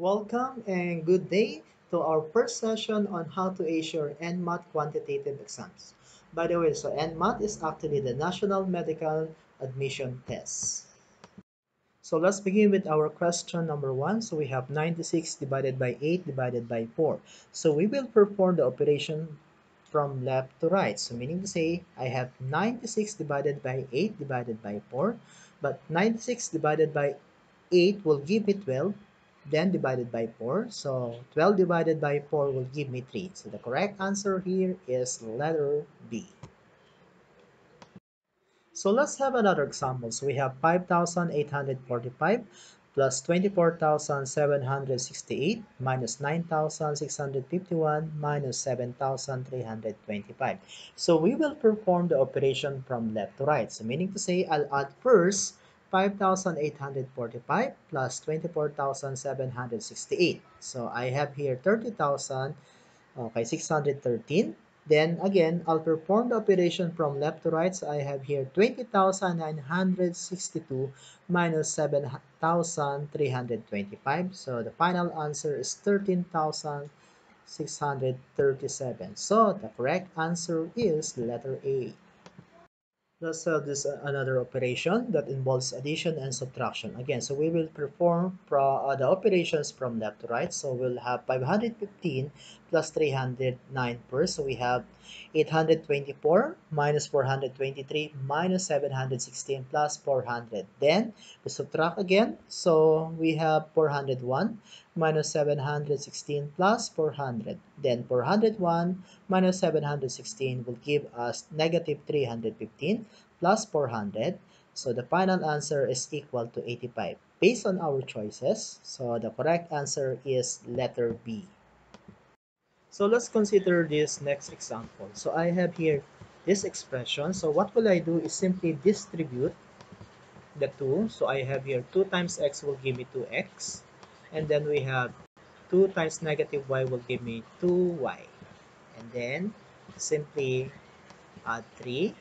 Welcome and good day to our first session on how to ace your NMAT quantitative exams. By the way, so NMAT is actually the National Medical Admission Test. So let's begin with our question number one. So we have 96 divided by 8 divided by 4. So we will perform the operation from left to right. So meaning to say, I have 96 divided by 8 divided by 4. But 96 divided by 8 will give me 12 then divided by 4. So 12 divided by 4 will give me 3. So the correct answer here is letter B. So let's have another example. So we have 5,845 plus 24,768 minus 9,651 minus 7,325. So we will perform the operation from left to right. So meaning to say, I'll add first 5,845 plus 24,768. So I have here 30,000, okay, 613. Then again, I'll perform the operation from left to right. So I have here 20,962 minus 7,325. So the final answer is 13,637. So the correct answer is letter A. Let's have this uh, another operation that involves addition and subtraction. Again, so we will perform pro, uh, the operations from left to right. So we'll have 515 plus 309 first. So we have 824 minus 423 minus 716 plus 400. Then we subtract again. So we have 401 minus 716 plus 400. Then 401 minus 716 will give us negative 315 plus 400. So the final answer is equal to 85 based on our choices. So the correct answer is letter B. So let's consider this next example. So I have here this expression. So what will I do is simply distribute the 2. So I have here 2 times x will give me 2x. And then we have 2 times negative y will give me 2y. And then simply add 3.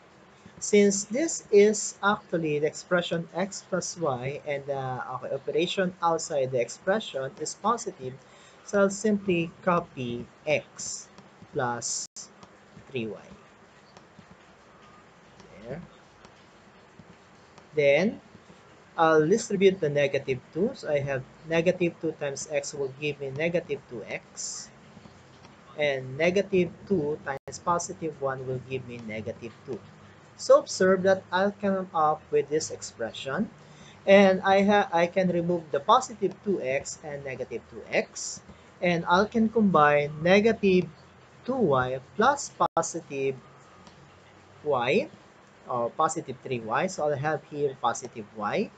Since this is actually the expression x plus y and the okay, operation outside the expression is positive, so I'll simply copy x plus 3y. There. Then, I'll distribute the negative 2. So I have negative 2 times x will give me negative 2x. And negative 2 times positive 1 will give me negative 2. So observe that I'll come up with this expression. And I, I can remove the positive 2x and negative 2x and I can combine negative 2y plus positive y or positive 3y. So I'll have here positive y.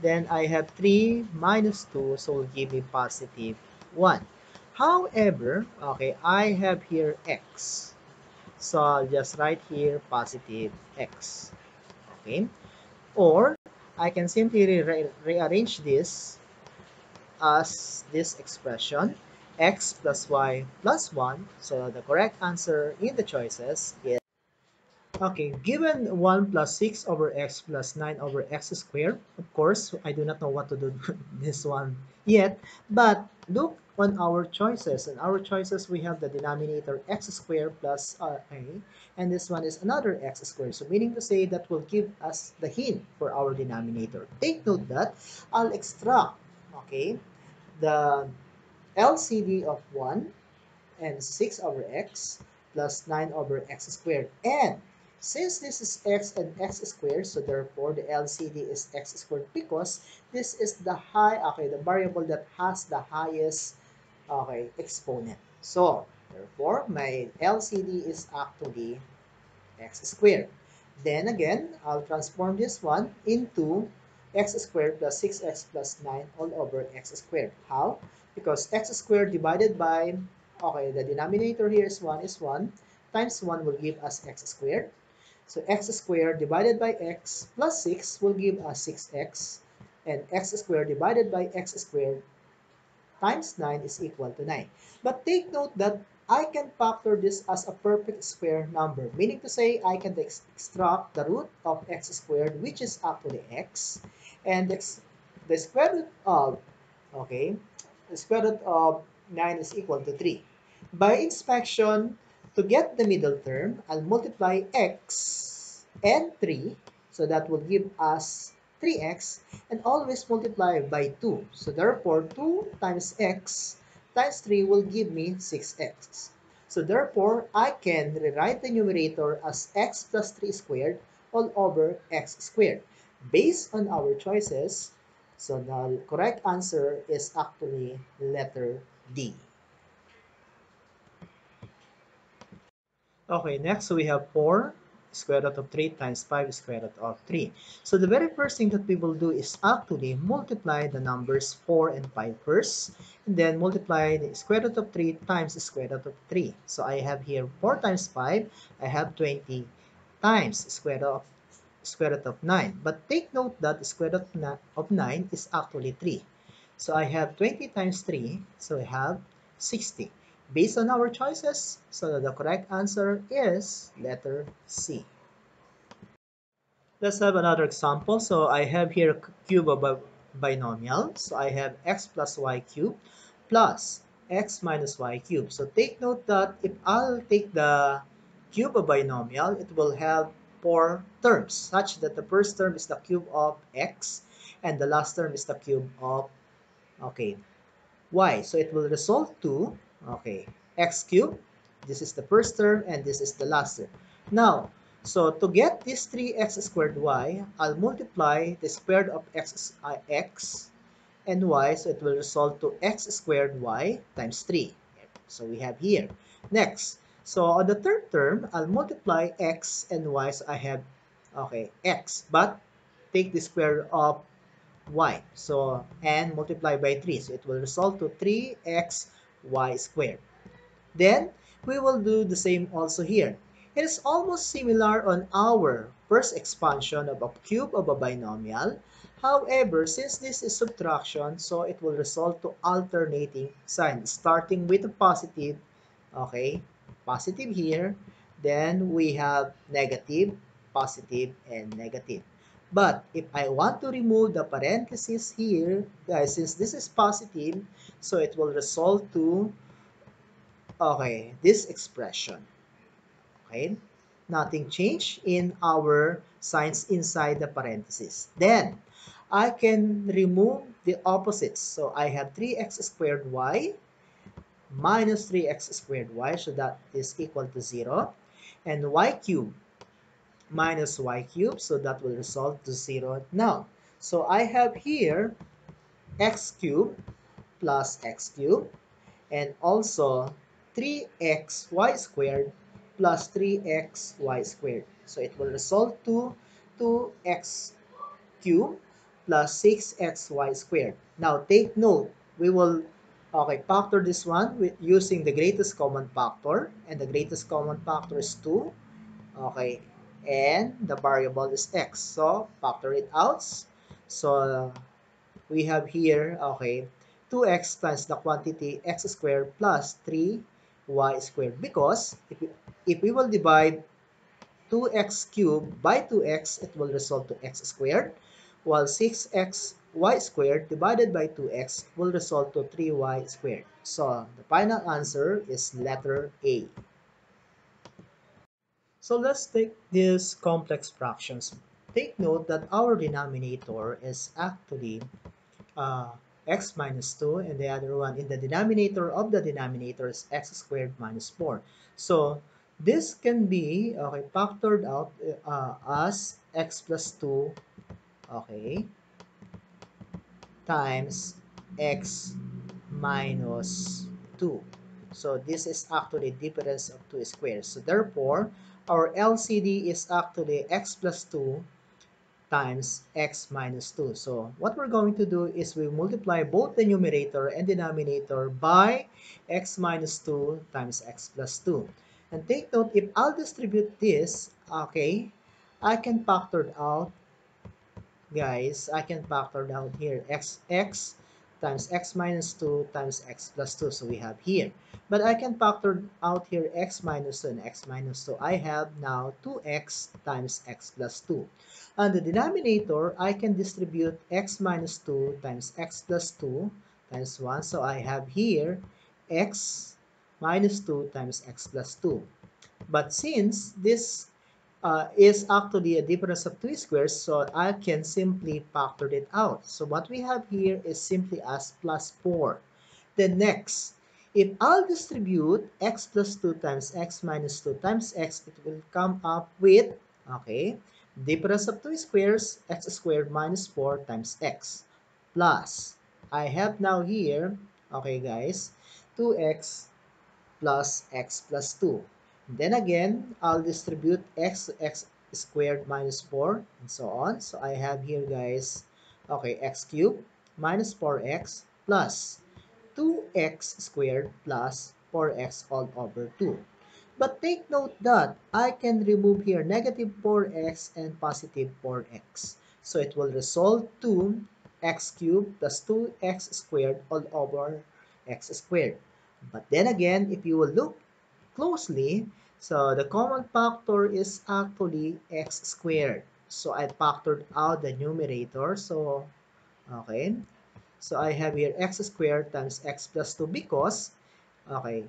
Then I have 3 minus 2, so will give me positive 1. However, okay, I have here x. So I'll just write here positive x. Okay. Or I can simply re rearrange this as this expression x plus y plus 1. So the correct answer in the choices is Okay, given 1 plus 6 over x plus 9 over x squared, of course, I do not know what to do this one yet, but look on our choices. In our choices, we have the denominator x squared plus uh, a, and this one is another x squared. So meaning to say that will give us the hint for our denominator. Take note that I'll extract, okay, the LCD of 1 and 6 over x plus 9 over x squared. And since this is x and x squared, so therefore the LCD is x squared because this is the high, okay, the variable that has the highest, okay, exponent. So, therefore, my LCD is actually x squared. Then again, I'll transform this one into x squared plus 6x plus 9 all over x squared. How? Because x squared divided by, okay, the denominator here is 1 is 1, times 1 will give us x squared. So x squared divided by x plus 6 will give us 6x, and x squared divided by x squared times 9 is equal to 9. But take note that I can factor this as a perfect square number, meaning to say I can extract the root of x squared, which is actually x, and the square root of, okay, the square root of 9 is equal to 3. By inspection, to get the middle term, I'll multiply x and 3. So that will give us 3x and always multiply by 2. So therefore, 2 times x times 3 will give me 6x. So therefore, I can rewrite the numerator as x plus 3 squared all over x squared. Based on our choices, so the correct answer is actually letter D. Okay, next we have 4 square root of 3 times 5 square root of 3. So the very first thing that we will do is actually multiply the numbers 4 and 5 first, and then multiply the square root of 3 times the square root of 3. So I have here 4 times 5, I have 20 times square root of square root of 9. But take note that the square root of 9 is actually 3. So I have 20 times 3, so I have 60. Based on our choices, so the correct answer is letter C. Let's have another example. So I have here a cube of a binomial. So I have x plus y cube plus x minus y cube. So take note that if I'll take the cube of binomial, it will have four terms such that the first term is the cube of x and the last term is the cube of okay y. So it will result to Okay, x cubed. This is the first term and this is the last term. Now, so to get this 3x squared y, I'll multiply the square of x, uh, x and y, so it will result to x squared y times 3. So we have here. Next, so on the third term, I'll multiply x and y, so I have, okay, x, but take the square of y, so, and multiply by 3, so it will result to 3x y squared. Then, we will do the same also here. It is almost similar on our first expansion of a cube of a binomial. However, since this is subtraction, so it will result to alternating sign, starting with a positive, okay, positive here, then we have negative, positive, and negative. But if I want to remove the parenthesis here, guys, since this is positive, so it will result to, okay, this expression. Okay, nothing changed in our signs inside the parenthesis. Then, I can remove the opposites. So I have 3x squared y minus 3x squared y, so that is equal to 0. And y cubed minus y cubed, so that will result to 0 now. So I have here x cubed plus x cubed and also 3xy squared plus 3xy squared. So it will result to 2x cubed plus 6xy squared. Now take note, we will okay, factor this one with using the greatest common factor and the greatest common factor is 2. Okay, and the variable is x. So, factor it out. So, we have here, okay, 2x times the quantity x squared plus 3y squared. Because if we, if we will divide 2x cubed by 2x, it will result to x squared. While 6x y squared divided by 2x will result to 3y squared. So, the final answer is letter A. So let's take these complex fractions. Take note that our denominator is actually uh, x minus 2 and the other one in the denominator of the denominator is x squared minus 4. So this can be okay, factored out uh, as x plus 2 okay, times x minus 2. So this is actually difference of 2 squares. So therefore, our LCD is actually x plus 2 times x minus 2. So what we're going to do is we multiply both the numerator and denominator by x minus 2 times x plus 2. And take note, if I'll distribute this, okay, I can factor out, guys, I can factor out here x, x times x minus 2 times x plus 2. So we have here. But I can factor out here x minus 2 and x minus 2. I have now 2x times x plus 2. On the denominator, I can distribute x minus 2 times x plus 2 times 1. So I have here x minus 2 times x plus 2. But since this uh, is actually a difference of two squares, so I can simply factor it out. So what we have here is simply as plus 4. Then next, if I'll distribute x plus 2 times x minus 2 times x, it will come up with, okay, difference of two squares, x squared minus 4 times x, plus, I have now here, okay guys, 2x plus x plus 2. Then again, I'll distribute x to x squared minus 4 and so on. So I have here guys, okay, x cubed minus 4x plus 2x squared plus 4x all over 2. But take note that I can remove here negative 4x and positive 4x. So it will result to x cubed plus 2x squared all over x squared. But then again, if you will look closely, so the common factor is actually x squared. So I factored out the numerator. So, okay. So I have here x squared times x plus 2 because, okay,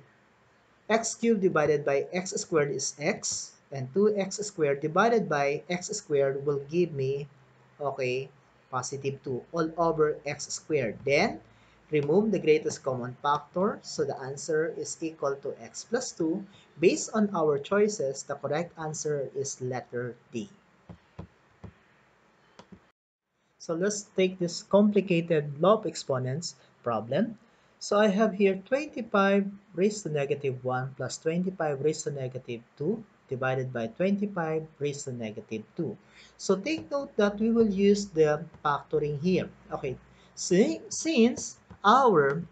x cubed divided by x squared is x. And 2x squared divided by x squared will give me, okay, positive 2 all over x squared. Then, Remove the greatest common factor, so the answer is equal to x plus 2. Based on our choices, the correct answer is letter D. So let's take this complicated law of exponents problem. So I have here 25 raised to negative 1 plus 25 raised to negative 2 divided by 25 raised to negative 2. So take note that we will use the factoring here. Okay, since our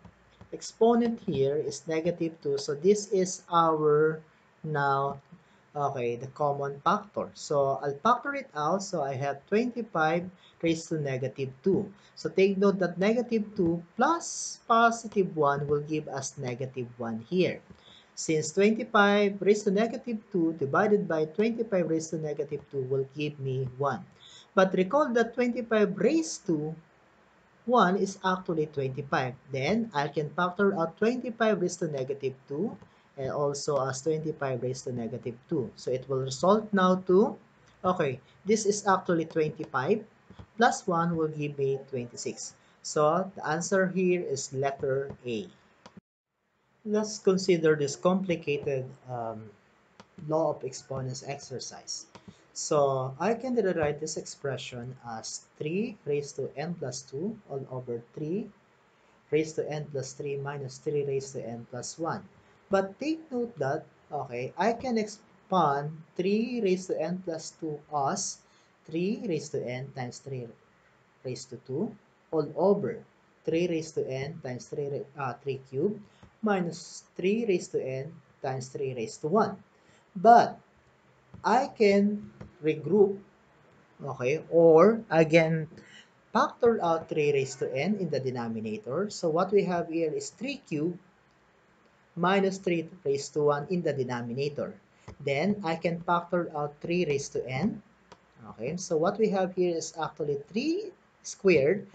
exponent here is negative 2. So this is our now, okay, the common factor. So I'll factor it out. So I have 25 raised to negative 2. So take note that negative 2 plus positive 1 will give us negative 1 here. Since 25 raised to negative 2 divided by 25 raised to negative 2 will give me 1. But recall that 25 raised to 1 is actually 25. Then, I can factor out 25 raised to negative 2 and also as 25 raised to negative 2. So, it will result now to, okay, this is actually 25 plus 1 will give me 26. So, the answer here is letter A. Let's consider this complicated um, law of exponents exercise. So I can rewrite this expression as 3 raised to n plus 2 all over 3 raised to n plus 3 minus 3 raised to n plus 1. But take note that, okay, I can expand 3 raised to n plus 2 as 3 raised to n times 3 raised to 2 all over 3 raised to n times 3, uh, 3 cubed minus 3 raised to n times 3 raised to 1. But I can regroup, okay, or again, factor out 3 raised to n in the denominator. So what we have here is 3 cubed minus 3 raised to 1 in the denominator. Then I can factor out 3 raised to n. Okay, so what we have here is actually 3 squared,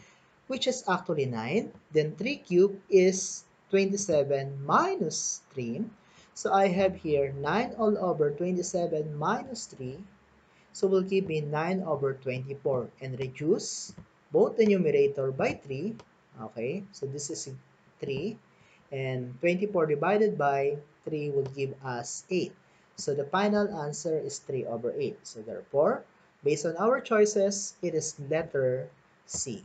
which is actually 9. Then 3 cubed is 27 minus 3. So I have here 9 all over 27 minus 3. So will give me 9 over 24 and reduce both the numerator by 3. Okay, so this is 3 and 24 divided by 3 will give us 8. So the final answer is 3 over 8. So therefore, based on our choices, it is letter C.